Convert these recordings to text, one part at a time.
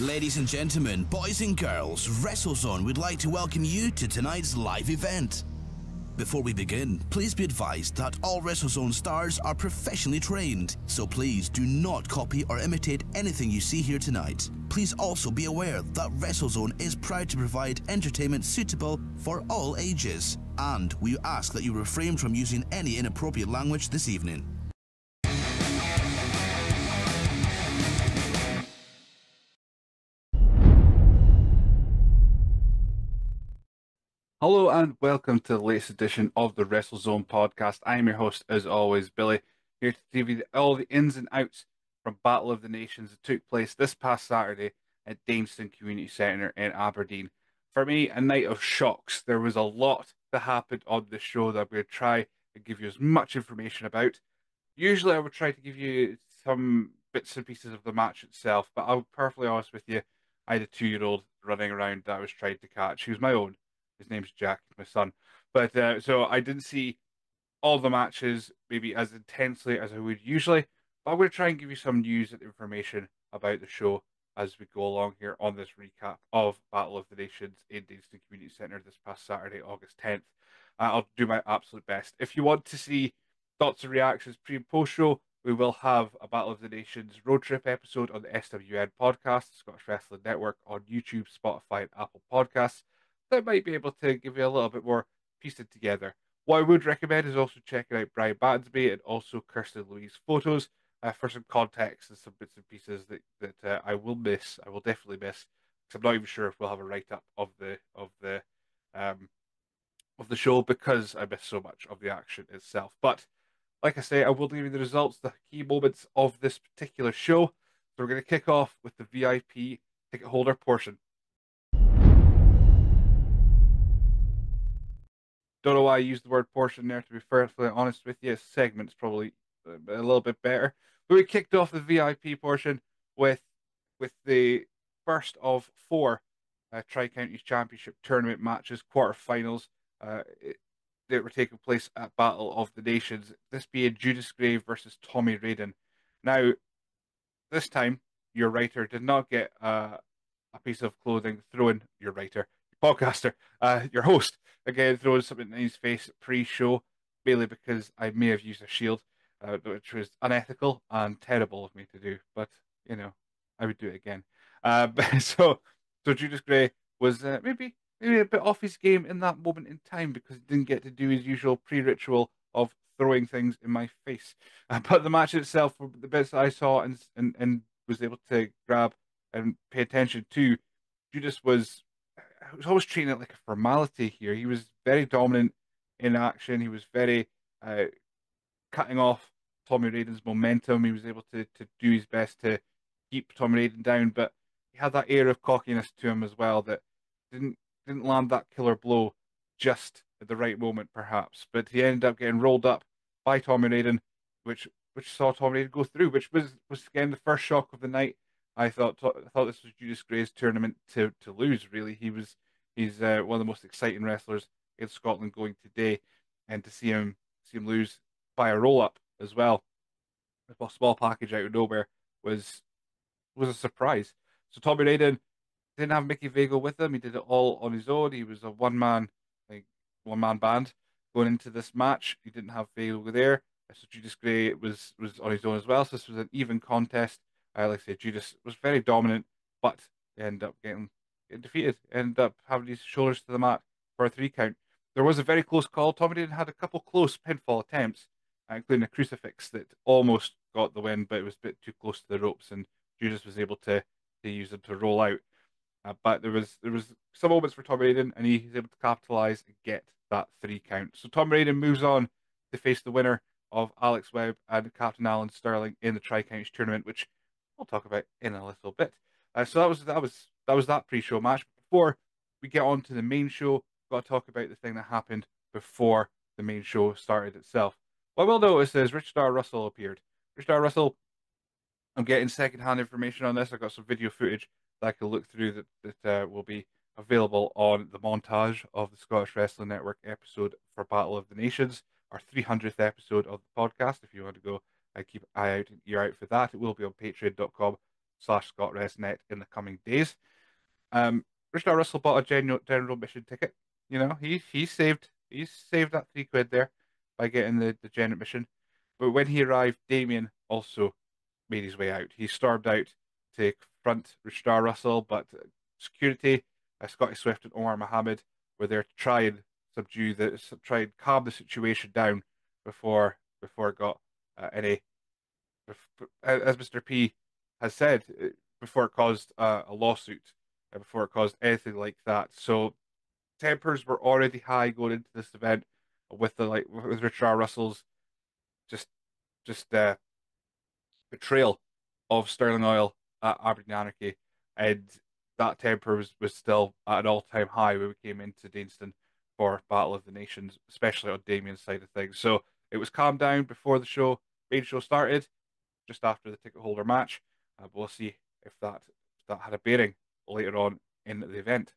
Ladies and gentlemen, boys and girls, WrestleZone would like to welcome you to tonight's live event. Before we begin, please be advised that all WrestleZone stars are professionally trained, so please do not copy or imitate anything you see here tonight. Please also be aware that WrestleZone is proud to provide entertainment suitable for all ages, and we ask that you refrain from using any inappropriate language this evening. Hello and welcome to the latest edition of the WrestleZone podcast. I'm your host, as always, Billy, here to give you all the ins and outs from Battle of the Nations that took place this past Saturday at Danestone Community Centre in Aberdeen. For me, a night of shocks. There was a lot that happened on the show that I'm going to try and give you as much information about. Usually, I would try to give you some bits and pieces of the match itself, but I'll be perfectly honest with you. I had a two year old running around that I was trying to catch. He was my own his name's Jack, my son. But uh, so I didn't see all the matches maybe as intensely as I would usually. But I'm going to try and give you some news and information about the show as we go along here on this recap of Battle of the Nations in Danestone Community Centre this past Saturday, August 10th. Uh, I'll do my absolute best. If you want to see thoughts and reactions pre and post show, we will have a Battle of the Nations road trip episode on the SWN podcast, Scottish Wrestling Network on YouTube, Spotify, and Apple Podcasts that might be able to give you a little bit more piecing together. What I would recommend is also checking out Brian Battensby and also Kirsten Louise photos uh, for some context and some bits and pieces that that uh, I will miss. I will definitely miss because I'm not even sure if we'll have a write up of the of the um of the show because I miss so much of the action itself. But like I say, I will give you the results, the key moments of this particular show. So we're going to kick off with the VIP ticket holder portion. Don't know why I used the word portion there, to be perfectly honest with you. Segment's probably a little bit better. But we kicked off the VIP portion with with the first of four uh, Tri Counties Championship tournament matches, quarterfinals. Uh, that were taking place at Battle of the Nations. This being Judas Gray versus Tommy Raiden. Now, this time, your writer did not get uh, a piece of clothing thrown. Your writer, podcaster, uh, your host again throwing something in his face pre-show, mainly because I may have used a shield, uh, which was unethical and terrible of me to do. But you know, I would do it again. Uh, so, so Judas Gray was uh, maybe maybe a bit off his game in that moment in time because he didn't get to do his usual pre-ritual of throwing things in my face. Uh, but the match itself, the bits that I saw and, and and was able to grab and pay attention to, Judas was was always treating it like a formality here. He was very dominant in action. He was very uh, cutting off Tommy Raiden's momentum. He was able to to do his best to keep Tommy Raiden down, but he had that air of cockiness to him as well that didn't didn't land that killer blow just at the right moment, perhaps. But he ended up getting rolled up by Tommy Raiden, which which saw Tommy Raiden go through, which was was again the first shock of the night. I thought I thought this was Judas Gray's tournament to to lose. Really, he was He's uh, one of the most exciting wrestlers in Scotland going today, and to see him see him lose by a roll up as well, a small package out of nowhere was was a surprise. So Tommy Raiden didn't have Mickey Vago with him. He did it all on his own. He was a one man like one man band going into this match. He didn't have Vago there. So Judas Gray was was on his own as well. So this was an even contest. Uh, like I said, Judas was very dominant, but ended up getting defeated, ended up having his shoulders to the mat for a three count. There was a very close call. Tommy Raiden had a couple close pinfall attempts, uh, including a crucifix that almost got the win, but it was a bit too close to the ropes, and Judas was able to, to use them to roll out. Uh, but there was there was some moments for Tom Raiden, and he was able to capitalize and get that three count. So Tom Raiden moves on to face the winner of Alex Webb and Captain Alan Sterling in the Tri Counties tournament, which we'll talk about in a little bit. Uh, so that was that was that was that pre-show match. Before we get on to the main show, got to talk about the thing that happened before the main show started itself. What I will notice is Richard R. Russell appeared. Richard R. Russell, I'm getting secondhand information on this. I've got some video footage that I can look through that that uh, will be available on the montage of the Scottish Wrestling Network episode for Battle of the Nations, our 300th episode of the podcast. If you want to go, I keep eye out and ear out for that. It will be on patreon.com slash ScotWresNet in the coming days. Um, Richard Russell bought a general, general admission ticket. You know, he he saved he saved that three quid there by getting the, the general admission. But when he arrived, Damien also made his way out. He stormed out to confront Richard Russell, but security, uh, Scotty Swift and Omar Mohammed were there to try and subdue the try and calm the situation down before before it got uh, any as Mr. P has said uh, before it caused uh, a lawsuit uh, before it caused anything like that. So tempers were already high going into this event with the like with Richard R. Russell's just just uh, betrayal of Sterling Oil at Aberdeen Anarchy, and that temper was, was still at an all time high when we came into Danestone for Battle of the Nations, especially on Damien's side of things. So it was calmed down before the show, main show started, just after the ticket holder match. Uh, we'll see if that if that had a bearing later on in the event.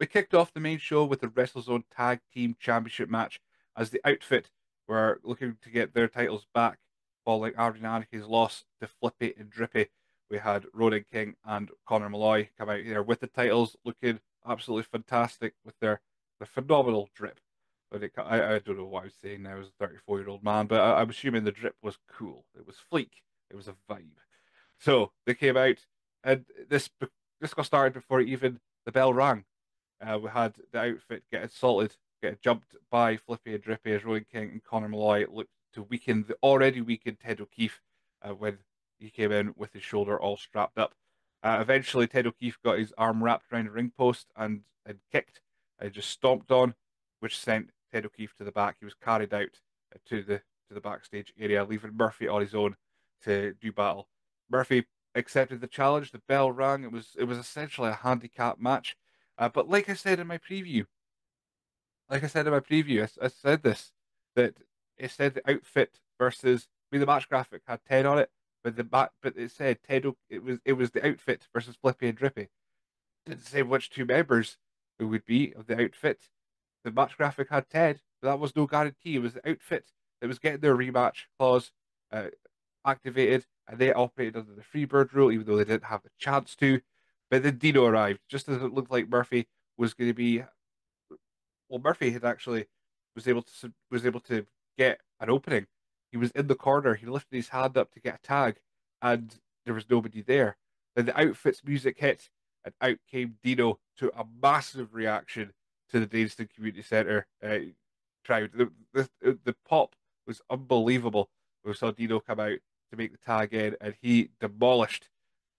We kicked off the main show with the WrestleZone Tag Team Championship match as the outfit were looking to get their titles back following Aberdeen Anarchy's loss to Flippy and Drippy. We had Ronan King and Connor Malloy come out here with the titles, looking absolutely fantastic with their, their phenomenal drip. But it, I, I don't know what I was saying now as a 34 year old man, but I, I'm assuming the drip was cool. It was fleek. It was a vibe. So they came out, and this this got started before even the bell rang. Uh, we had the outfit get assaulted, get jumped by Flippy and Drippy as Rowan King and Connor Malloy looked to weaken the already weakened Ted O'Keefe uh, when he came in with his shoulder all strapped up. Uh, eventually, Ted O'Keefe got his arm wrapped around a ring post and, and kicked, and just stomped on, which sent Ted O'Keefe to the back. He was carried out uh, to the to the backstage area, leaving Murphy on his own to do battle. Murphy accepted the challenge. The bell rang. It was it was essentially a handicap match. Uh, but like I said in my preview, like I said in my preview, I, I said this that it said the outfit versus. I mean, the match graphic had Ted on it, but the back but it said Ted. It was it was the outfit versus Flippy and Drippy. Didn't say which two members it would be of the outfit. The match graphic had Ted, but that was no guarantee. It was the outfit that was getting their rematch clause uh, activated, and they operated under the Freebird rule, even though they didn't have the chance to. But then Dino arrived, just as it looked like Murphy was going to be. Well, Murphy had actually was able to was able to get an opening. He was in the corner. He lifted his hand up to get a tag, and there was nobody there. Then the outfits music hit, and out came Dino to a massive reaction to the Danestone Community Centre uh, crowd. The, the, the pop was unbelievable. We saw Dino come out to make the tag in, and he demolished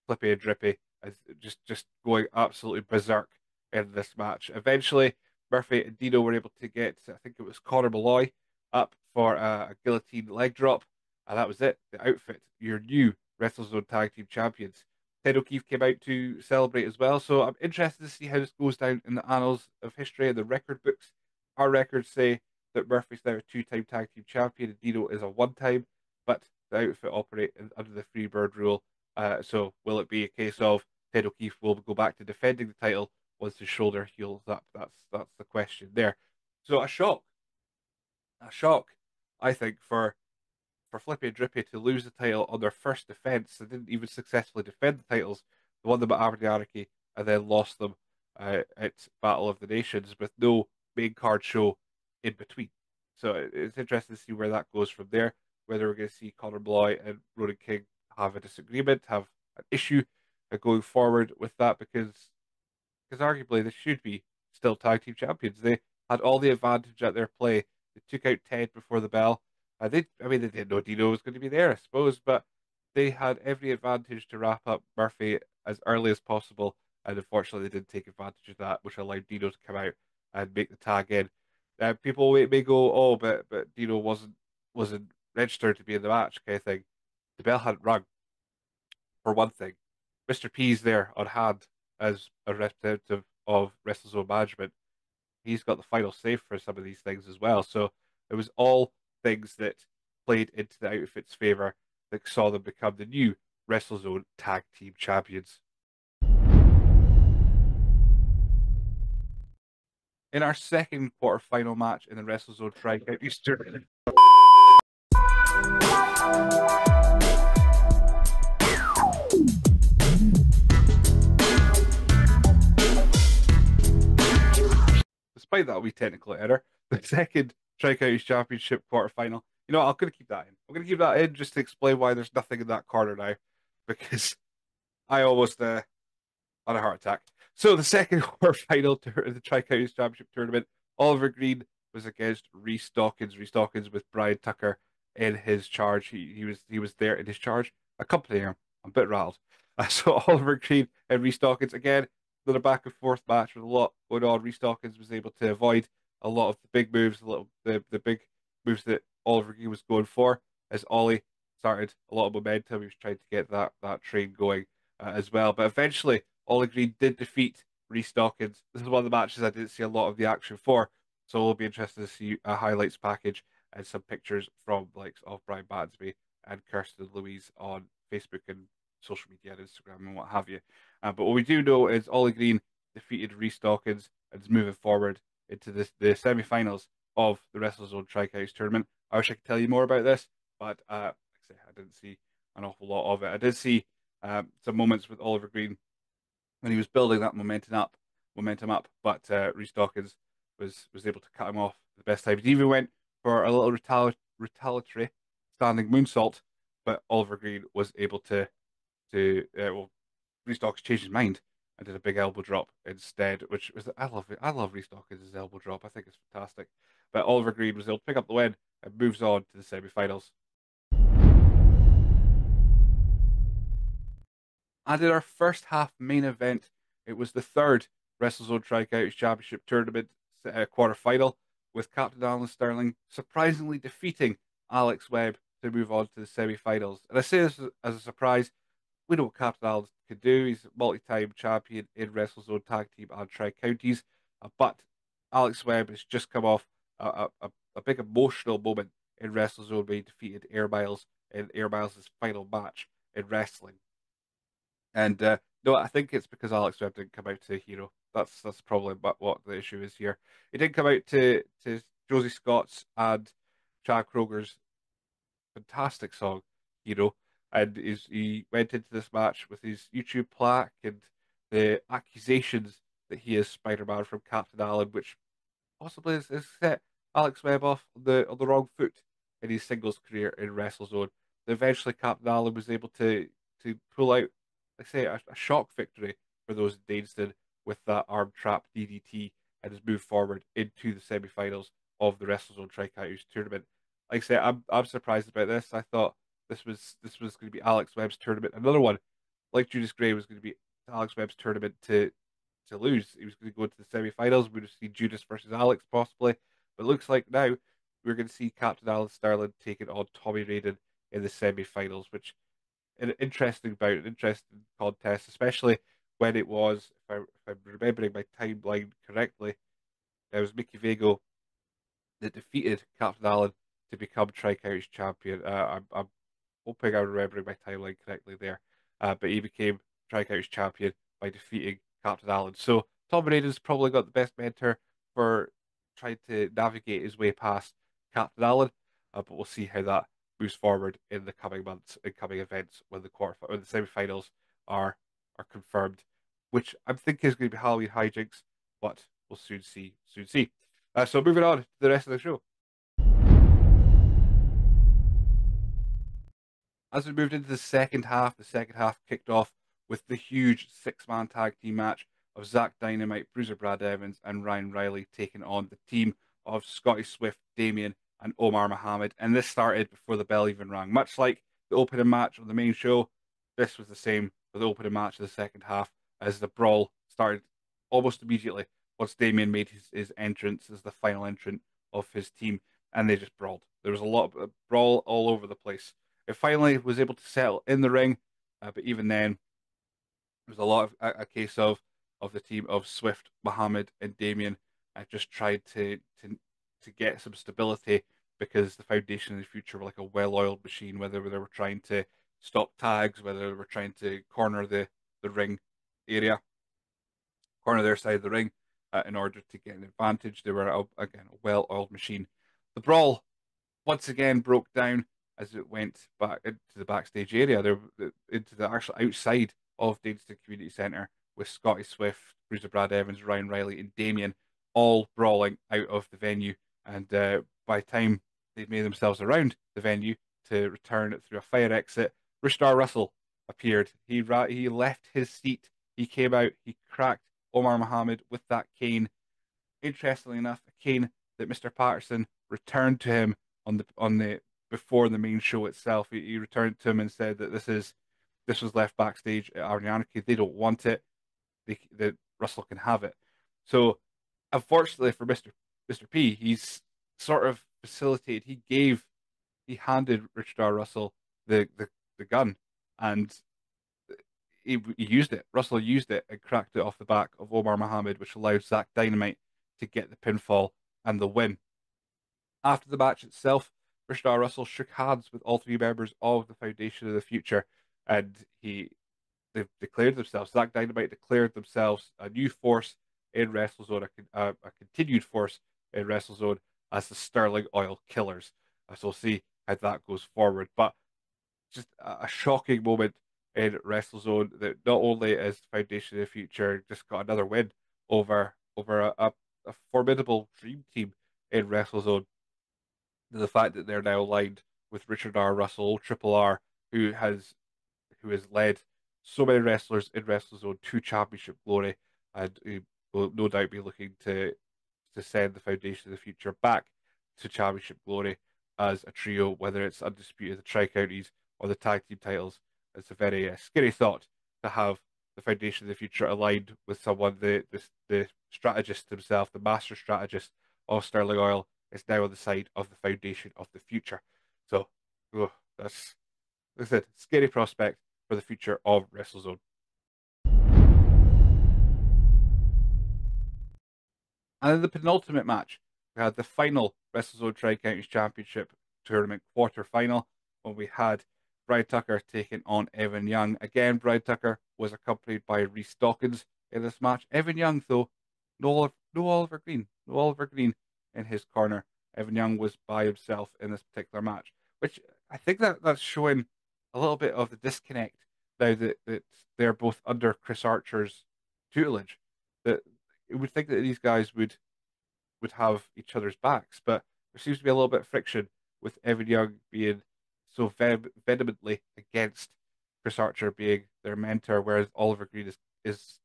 Flippy and Drippy, as just just going absolutely berserk in this match. Eventually, Murphy and Dino were able to get, I think it was Connor Malloy, up for a, a guillotine leg drop, and that was it. The outfit, your new WrestleZone Tag Team Champions. Ted O'Keefe came out to celebrate as well, so I'm interested to see how this goes down in the annals of history and the record books. Our records say that Murphy's now a two-time tag team champion and Dino is a one-time, but the outfit operate under the free bird rule. Uh, so will it be a case of Ted O'Keefe will go back to defending the title once his shoulder heals up? That's that's the question there. So a shock a shock, I think, for for Flippy and Drippy to lose the title on their first defence. They didn't even successfully defend the titles. They won them at Aberdeen Anarchy and then lost them uh, at Battle of the Nations with no main card show in between. So it's interesting to see where that goes from there. Whether we're going to see Connor Malloy and Ronan King have a disagreement, have an issue uh, going forward with that, because because arguably they should be still tag team champions. They had all the advantage at their play they took out Ted before the bell. Uh, they, I mean, they didn't know Dino was going to be there, I suppose, but they had every advantage to wrap up Murphy as early as possible. And unfortunately, they didn't take advantage of that, which allowed Dino to come out and make the tag in. Uh, people may, go, oh, but but Dino wasn't wasn't registered to be in the match, kind of thing. The bell hadn't rung. For one thing, Mr. P's there on hand as a representative of WrestleZone management he's got the final say for some of these things as well. So it was all things that played into the outfit's favor that saw them become the new WrestleZone Tag Team Champions. In our second quarter final match in the WrestleZone Tryout Easter. Despite that wee technical error, the second Strikeouts Championship quarterfinal. You know, I'm going to keep that in. I'm going to keep that in just to explain why there's nothing in that corner now, because I almost uh, had a heart attack. So the second quarterfinal to the Strikeouts Championship tournament, Oliver Green was against Rhys Dawkins. Rhys Dawkins with Brian Tucker in his charge. He he was he was there in his charge, accompanying him. I'm a bit rattled. Uh, so Oliver Green and Rhys Dawkins again. Another back and forth match with a lot going on. Rhys Dawkins was able to avoid a lot of the big moves, a little the the big moves that Oliver Green was going for. As Ollie started a lot of momentum, he was trying to get that that train going uh, as well. But eventually, Ollie Green did defeat Rhys Dawkins. This is one of the matches I didn't see a lot of the action for, so we'll be interested to see a highlights package and some pictures from likes of Brian Batsby and Kirsten Louise on Facebook and social media and Instagram and what have you. Uh, but what we do know is Ollie Green defeated Rhys Dawkins and is moving forward into this, the semi-finals of the WrestleZone Strikeouts tournament. I wish I could tell you more about this, but uh, like I, say, I didn't see an awful lot of it. I did see um, some moments with Oliver Green when he was building that momentum up, momentum up, but uh, Dawkins was was able to cut him off the best time. He even went for a little retali- retaliatory standing moonsault, but Oliver Green was able to to uh, well, Rhys Dawkins changed his mind and did a big elbow drop instead, which was I love it. I love Dawkins' elbow drop. I think it's fantastic. But Oliver Green was able to pick up the win and moves on to the semi-finals. And in our first half main event, it was the third WrestleZone Strikeouts Championship Tournament uh, quarter final, with Captain Alan Sterling surprisingly defeating Alex Webb to move on to the semi-finals. And I say this as a surprise we know what Captain Alan can do. He's a multi-time champion in WrestleZone Tag Team and Tri Counties. Uh, but Alex Webb has just come off a, a, a big emotional moment in WrestleZone where he defeated Air Miles in Air Miles' final match in wrestling. And uh, no, I think it's because Alex Webb didn't come out to Hero. That's that's probably what the issue is here. He didn't come out to to Josey Scott's and Chad Kroeger's fantastic song, Hero and he went into this match with his YouTube plaque and the accusations that he is Spider-Man from Captain Alan, which possibly has, has set Alex Webb off on the on the wrong foot in his singles career in WrestleZone. Eventually, Captain Alan was able to to pull out, like say, a, a shock victory for those in Danestone with that arm trap DDT and has moved forward into the semi-finals of the WrestleZone Strikeouts tournament. Like I say, I'm I'm surprised about this. I thought this was this was going to be Alex Webb's tournament. Another one, like Judas Gray, was going to be Alex Webb's tournament to to lose. He was going to go to the semi-finals. We would see Judas versus Alex possibly, but looks like now we're going to see Captain Alan Sterling taking on Tommy Raiden in the semi-finals, which an interesting bout, an interesting contest, especially when it was, if, I, I'm remembering my timeline correctly, it was Mickey Vago that defeated Captain Alan to become Strikeouts champion. Uh, I'm, I'm hoping I'm remembering my timeline correctly there. Uh, but he became Strikeouts champion by defeating Captain Alan. So Tom Raiden's probably got the best mentor for trying to navigate his way past Captain Alan. Uh, but we'll see how that moves forward in the coming months and coming events when the quarter when the semi-finals are are confirmed, which I'm thinking is going to be Halloween hijinks, but we'll soon see. Soon see. Uh, so moving on to the rest of the show. As we moved into the second half, the second half kicked off with the huge six man tag team match of Zach Dynamite, Bruiser Brad Evans, and Ryan Riley taking on the team of Scotty Swift, Damien, and Omar Mohammed. And this started before the bell even rang. Much like the opening match of the main show, this was the same for the opening match of the second half as the brawl started almost immediately once Damien made his, his entrance as the final entrant of his team. And they just brawled. There was a lot of brawl all over the place. It finally was able to settle in the ring, uh, but even then, it was a lot of a, a, case of of the team of Swift, Mohammed, and Damien. I just tried to to to get some stability because the foundation in the future were like a well-oiled machine. Whether they were trying to stop tags, whether they were trying to corner the the ring area, corner their side of the ring uh, in order to get an advantage, they were again a well-oiled machine. The brawl once again broke down as it went back into the backstage area, there into the actual outside of Danestone Community Centre with Scotty Swift, Bruiser Brad Evans, Ryan Riley, and Damien all brawling out of the venue. And uh, by the time they made themselves around the venue to return through a fire exit, Richard Russell appeared. He ra- he left his seat. He came out. He cracked Omar Mohammed with that cane. Interestingly enough, a cane that Mr. Patterson returned to him on the on the before the main show itself. He, he returned to him and said that this is this was left backstage at Anarchy. They don't want it. They, that Russell can have it. So, unfortunately for Mister Mister P, he's sort of facilitated. He gave, he handed Richard R. Russell the the, the gun, and he, he used it. Russell used it and cracked it off the back of Omar Mohammed, which allowed Zach Dynamite to get the pinfall and the win. After the match itself, Richard R. Russell shook hands with all three members of the Foundation of the Future, and he they've declared themselves. Zach Dynamite declared themselves a new force in WrestleZone, a, a, uh, a continued force in WrestleZone as the Sterling Oil Killers. So we'll see how that goes forward. But just a, a shocking moment in WrestleZone that not only is Foundation of the Future just got another win over over a, a, a formidable dream team in WrestleZone. The fact that they're now aligned with Richard R. Russell, Triple R, who has who has led so many wrestlers in WrestleZone to championship glory, and who will no doubt be looking to to send the Foundation of the Future back to championship glory as a trio, whether it's undisputed the Tri Counties or the tag team titles. It's a very uh, scary thought to have the Foundation of the Future aligned with someone, the, the the strategist himself, the master strategist of Sterling Oil, is now on the side of the Foundation of the Future. So, oh, that's I said, scary prospect for the future of WrestleZone. And then the penultimate match, we had the final WrestleZone Tri Counties Championship tournament quarter final when we had Brian Tucker taking on Evan Young. Again, Brian Tucker was accompanied by Rhys Dawkins in this match. Evan Young, though, no no Oliver Green, no Oliver Green in his corner. Evan Young was by himself in this particular match, which I think that that's showing a little bit of the disconnect now that, that they're both under Chris Archer's tutelage. That you would think that these guys would would have each other's backs, but there seems to be a little bit of friction with Evan Young being so vehemently against Chris Archer being their mentor, whereas Oliver Green is is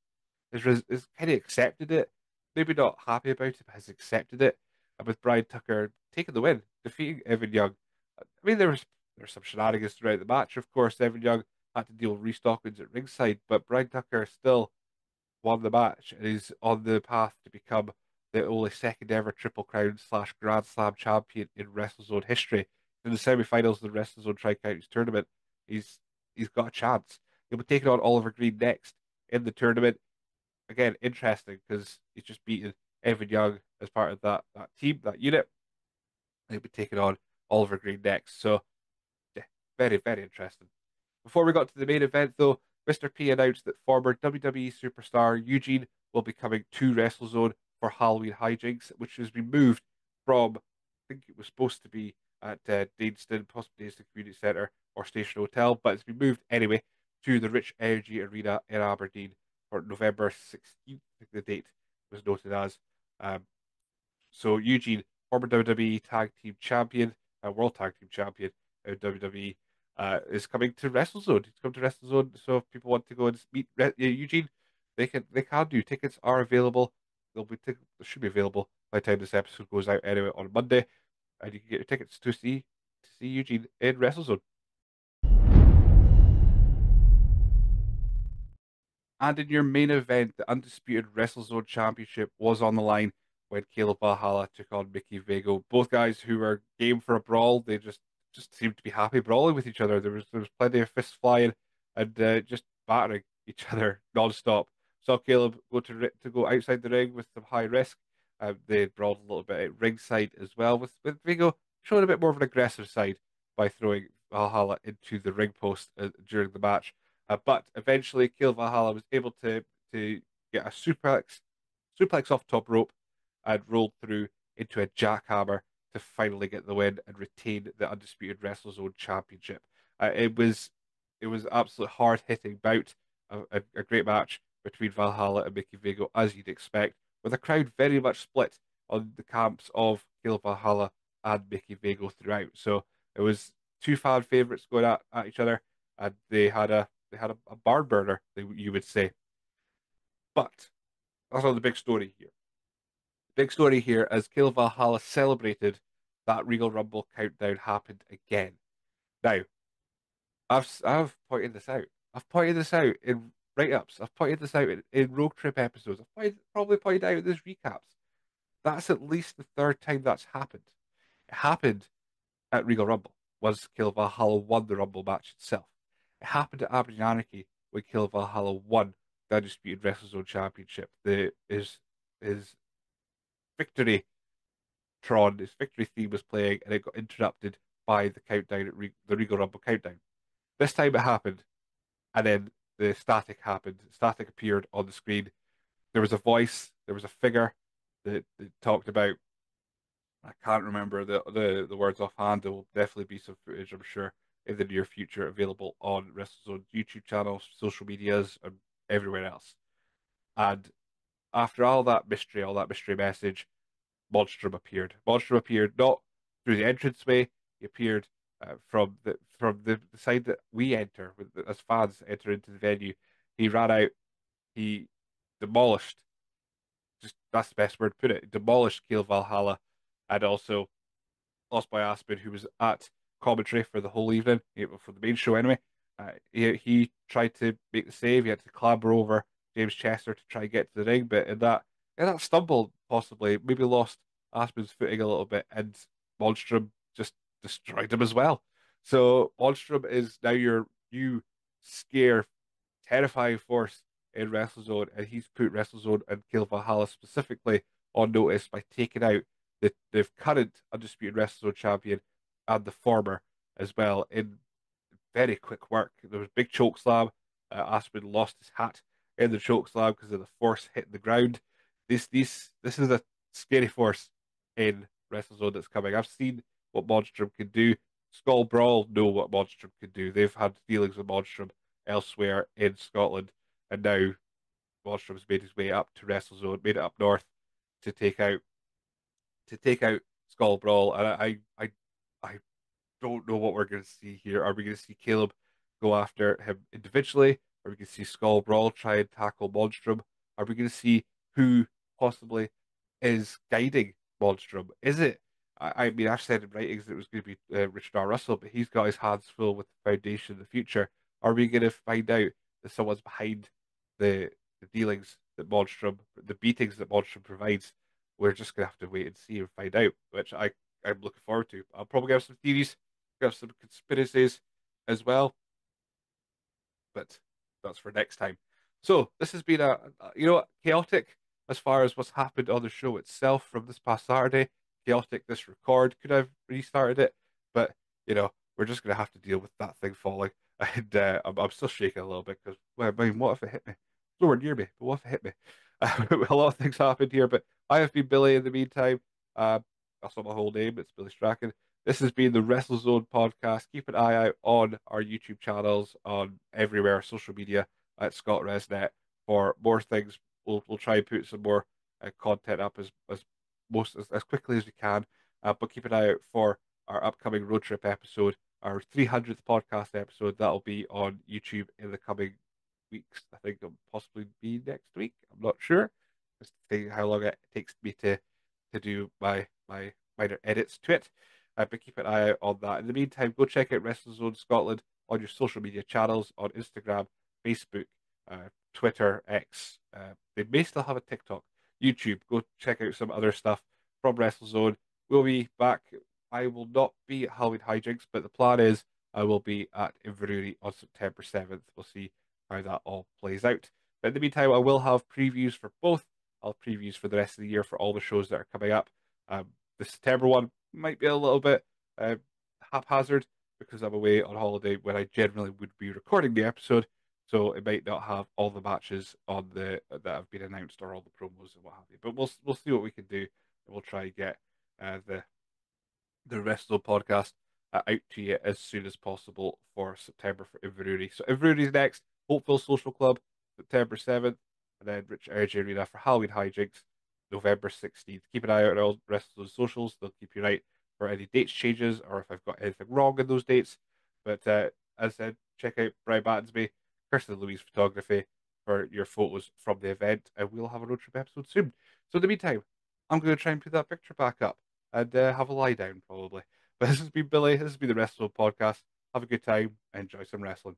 is, is kind of accepted it. Maybe not happy about it, but has accepted it. And with Brian Tucker taking the win, defeating Evan Young. I mean, there was there was some shenanigans throughout the match. Of course, Evan Young had to deal with Rhys Dawkins at ringside, but Brian Tucker still won the match and is on the path to become the only second ever Triple Crown slash Grand Slam champion in WrestleZone history. In the semi-finals of the WrestleZone Tri Counties tournament, he's he's got a chance. He'll be taking on Oliver Green next in the tournament. Again, interesting because he's just beaten Evan Young as part of that that team, that unit. He'll be taking on Oliver Green next. So, yeah, very very interesting. Before we got to the main event, though, Mr. P announced that former WWE superstar Eugene will be coming to WrestleZone for Halloween Hijinks, which has been moved from, I think it was supposed to be at uh, Danestone, possibly Danestone Community Centre or Station Hotel, but it's been moved anyway to the Rich Energy Arena in Aberdeen for November 16th, I think the date was noted as. Um, so Eugene, former WWE Tag Team Champion, uh, World Tag Team Champion of WWE, uh, is coming to WrestleZone. He's coming to WrestleZone, so if people want to go and meet Re- Eugene, they can they can do. Tickets are available. They'll be t- they should be available by the time this episode goes out anyway on Monday, and you can get your tickets to see to see Eugene in WrestleZone. And in your main event, the undisputed WrestleZone Championship was on the line when Caleb Valhalla took on Mickey Vago. Both guys who were game for a brawl, they just just seemed to be happy brawling with each other. There was there was plenty of fists flying and uh, just battering each other non-stop. Saw Caleb go to to go outside the ring with some high risk. Uh, they brawled a little bit at ringside as well, with with Vago showing a bit more of an aggressive side by throwing Valhalla into the ring post uh, during the match. Uh, but eventually, Caleb Valhalla was able to to get a suplex suplex off top rope and rolled through into a jackhammer to finally get the win and retain the undisputed WrestleZone Championship. Uh, it was it was absolute hard hitting bout, a, a, a, great match between Valhalla and Mickey Vago, as you'd expect, with a crowd very much split on the camps of Caleb Valhalla and Mickey Vago throughout. So it was two fan favorites going at, at each other, and they had a they had a, a barn burner, you would say. But that's not the big story here. Big story here, as Caleb Valhalla celebrated that Regal Rumble countdown happened again. Now, I've I've pointed this out. I've pointed this out in write-ups. I've pointed this out in, in road trip episodes. I've pointed, probably pointed out in these recaps. That's at least the third time that's happened. It happened at Regal Rumble once Caleb Valhalla won the Rumble match itself. It happened at Aberdeen Anarchy when Caleb Valhalla won the Undisputed WrestleZone Championship. The his his victory Tron, his victory theme was playing, and it got interrupted by the countdown at Re- the Regal Rumble countdown. This time it happened, and then the static happened. Static appeared on the screen. There was a voice, there was a figure that, that talked about. I can't remember the, the, the words offhand. There will definitely be some footage, I'm sure, in the near future available on WrestleZone YouTube channels, social medias, and everywhere else. And after all that mystery, all that mystery message, Monstrum appeared. Monstrum appeared not through the entranceway. He appeared uh, from the from the, the side that we enter as fans enter into the venue. He ran out. He demolished. Just that's the best word to put it. Demolished Caleb Valhalla, and also Lost by Aspen, who was at commentary for the whole evening for the main show anyway. Uh, he he tried to make the save. He had to clamber over James Chester to try and get to the ring, but in that in that stumble, possibly maybe lost Aspen's footing a little bit, and Monstrum just destroyed him as well. So Monstrum is now your new scare, terrifying force in WrestleZone, and he's put WrestleZone and Caleb Valhalla specifically on notice by taking out the, the current undisputed WrestleZone champion and the former as well in very quick work. There was big choke slam. Uh, Aspen lost his hat in the choke slam because of the force hitting the ground. This this this is a scary force in WrestleZone that's coming. I've seen what Monstrum can do. Skull Brawl know what Monstrum can do. They've had dealings with Monstrum elsewhere in Scotland, and now Monstrum's made his way up to WrestleZone, made it up north to take out to take out Skull Brawl. And I I I don't know what we're going to see here. Are we going to see Caleb go after him individually? Are we going to see Skull Brawl try and tackle Monstrum? Are we going to see who possibly is guiding Monstrum? Is it I, I mean, I said in writings that it was going to be uh, Richard R. Russell, but he's got his hands full with the foundation in the future. Are we going to find out that someone's behind the the dealings that Monstrum, the beatings that Monstrum provides? We're just going to have to wait and see and find out, which I, I'm looking forward to. I'll probably have some theories, have some conspiracies as well, but that's for next time. So this has been a, you know, chaotic as far as what's happened on the show itself from this past Saturday chaotic this record could have restarted it, but you know we're just gonna have to deal with that thing falling. And uh, I'm, I'm still shaking a little bit because well, I mean, what if it hit me? It's nowhere near me, but what if it hit me? A lot of things happened here, but I have been Billy in the meantime. Uh, that's not my whole name. It's Billy Strachan. This has been the WrestleZone podcast. Keep an eye out on our YouTube channels, on everywhere, social media at ScotWresNet for more things. We'll we'll try and put some more uh, content up as as most as, as quickly as we can. Uh, but keep an eye out for our upcoming road trip episode, our 300th podcast episode. That'll be on YouTube in the coming weeks. I think it'll possibly be next week. I'm not sure. Just think how long it takes me to to do my my minor edits to it. Uh, but keep an eye out on that. In the meantime, go check out WrestleZone Scotland on your social media channels on Instagram, Facebook, uh, Twitter, X. Uh, they may still have a TikTok. YouTube. Go check out some other stuff from WrestleZone. We'll be back. I will not be at Halloween Hijinks, but the plan is I will be at Inverurie on September 7th. We'll see how that all plays out. But in the meantime, I will have previews for both. I'll previews for the rest of the year for all the shows that are coming up. Um, the September one might be a little bit uh, haphazard because I'm away on holiday when I generally would be recording the episode. So it might not have all the matches on the that have been announced or all the promos and what have you. But we'll we'll see what we can do. And we'll try and get uh, the rest of the podcast uh, out to you as soon as possible for September for Inverurie. So Inverurie's next, Hopeville Social Club, September 7th, and then Rich Arena for Halloween Hijinks, November 16th. Keep an eye out on all the rest of those socials. They'll keep you right for any dates changes or if I've got anything wrong in those dates. But uh, as I said, check out Brian Battensby, Kirsten Louise Photography for your photos from the event, and we'll have a road trip episode soon. So in the meantime, I'm going to try and put that picture back up and uh, have a lie down probably. But this has been Billy. This has been the WrestleZone podcast. Have a good time. Enjoy some wrestling.